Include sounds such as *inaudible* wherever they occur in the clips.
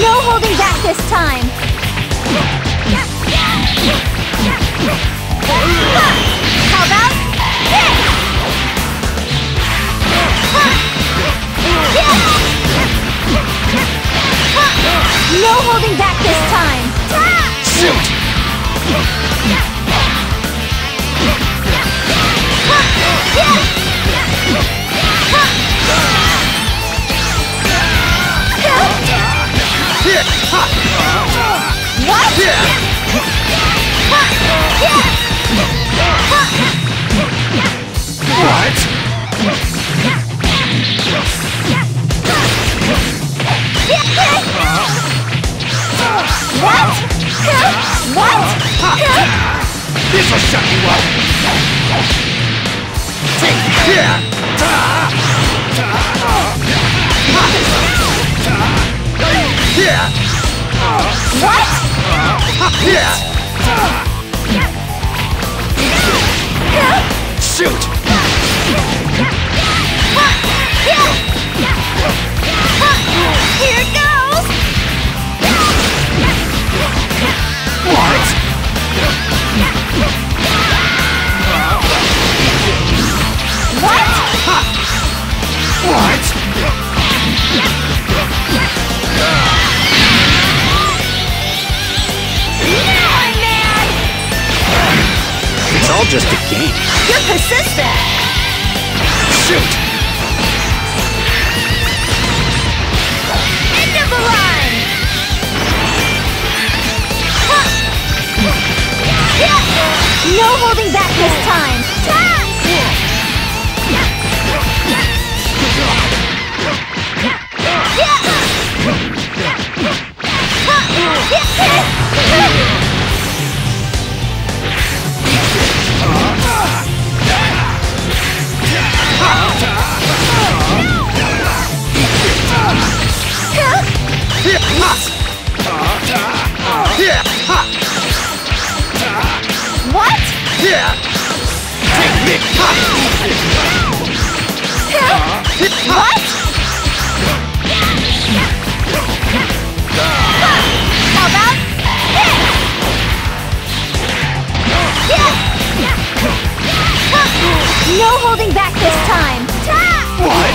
No holding back this time! This'll shut you up! Shoot! Here goes! What? Just a game. You're persistent! Shoot! End of the line! No holding back this time! What? How about No holding back this time! What?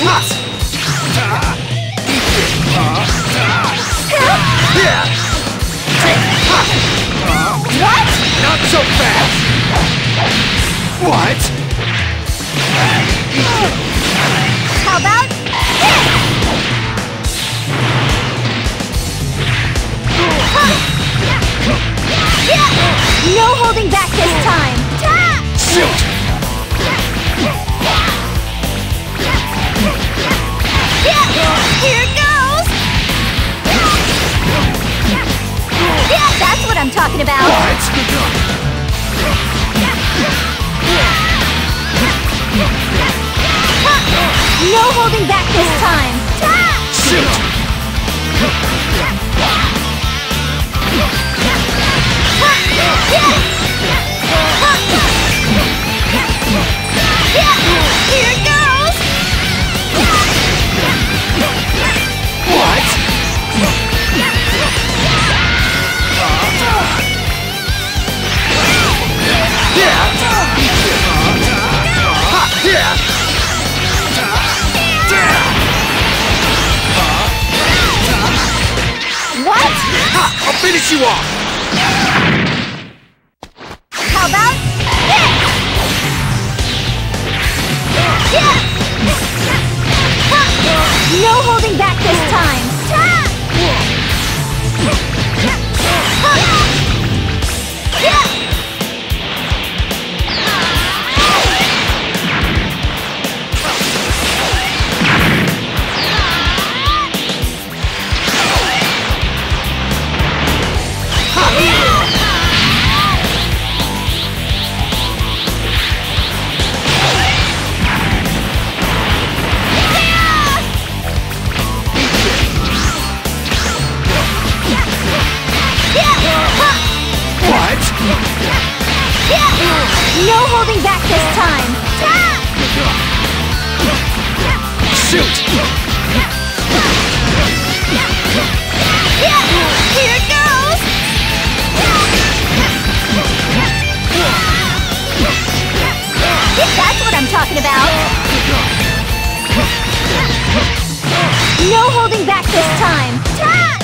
What? Not so fast! What? How about *laughs* No holding back this time! Shoot! Talking about! No holding back this time! Shoot! Here How about No holding back this Stop!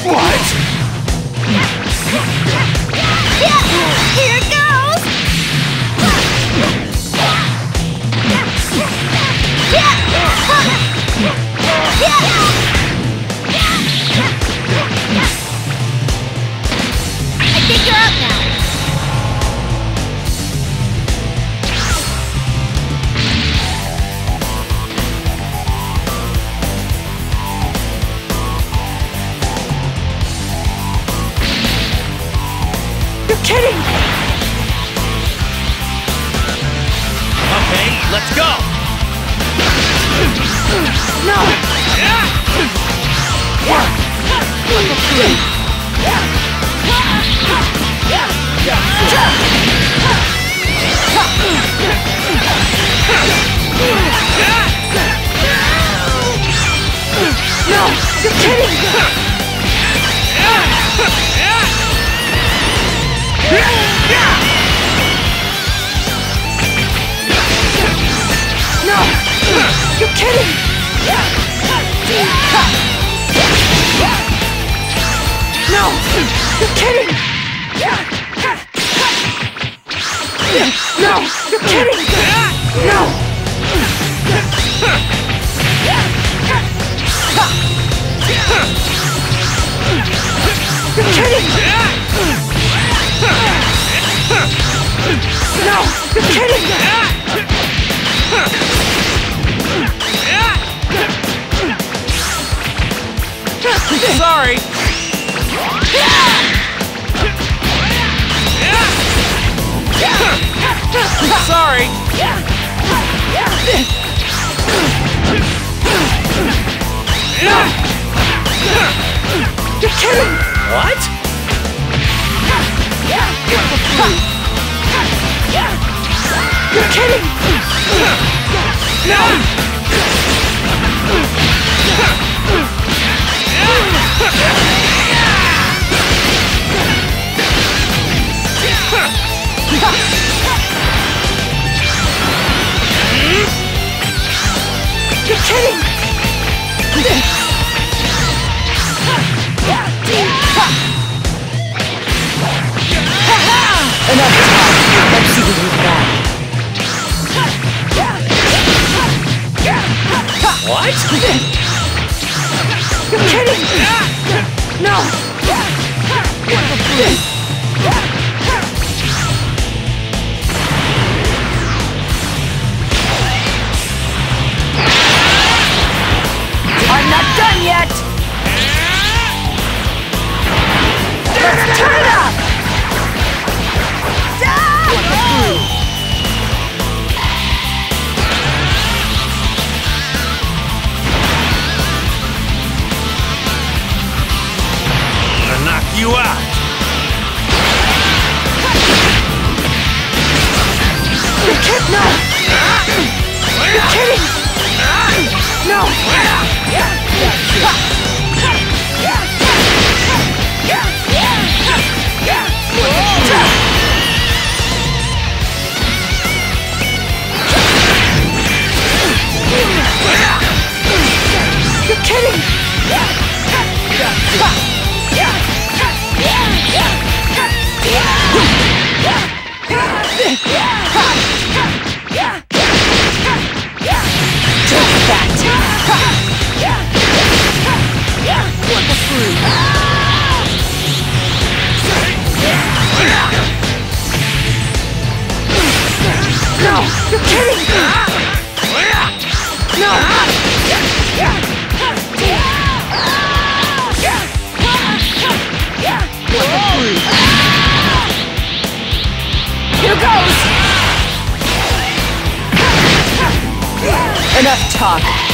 What? Yeah, here goes! I let's go! No! No! You're kidding! No! You're kidding! No! You're kidding! No! You're kidding! No! You're kidding! Sorry! Sorry! You're kidding! What? You're kidding! You're what you've got. What? You're kidding! No!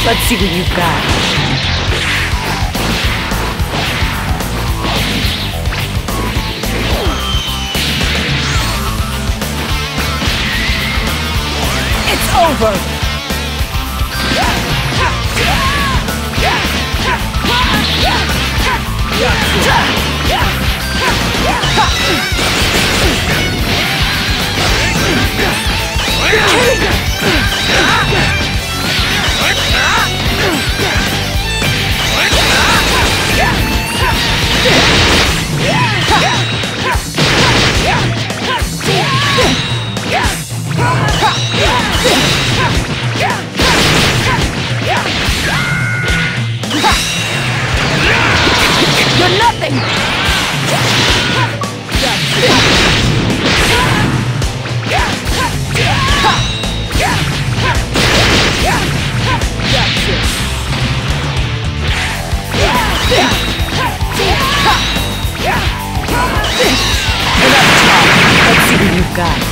Let's see what you've got. It's over! You've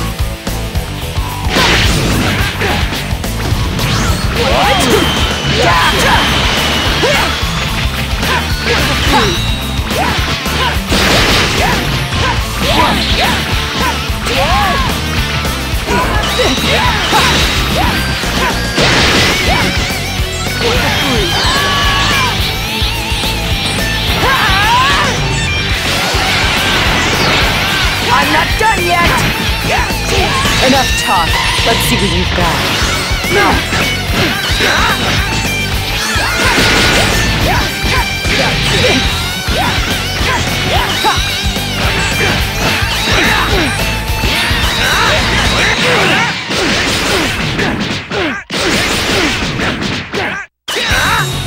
Enough talk. Let's see what you've got.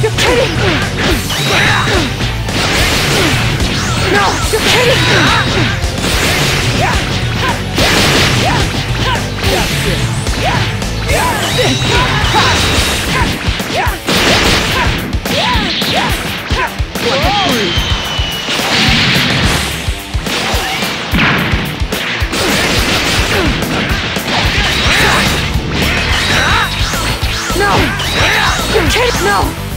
You're kidding! No, you're kidding! No!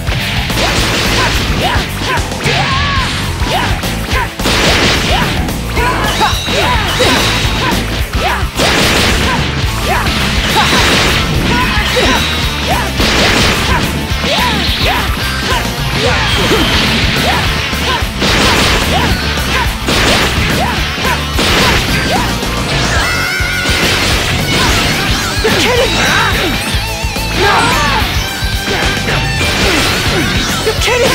You're kidding! No! You're kidding!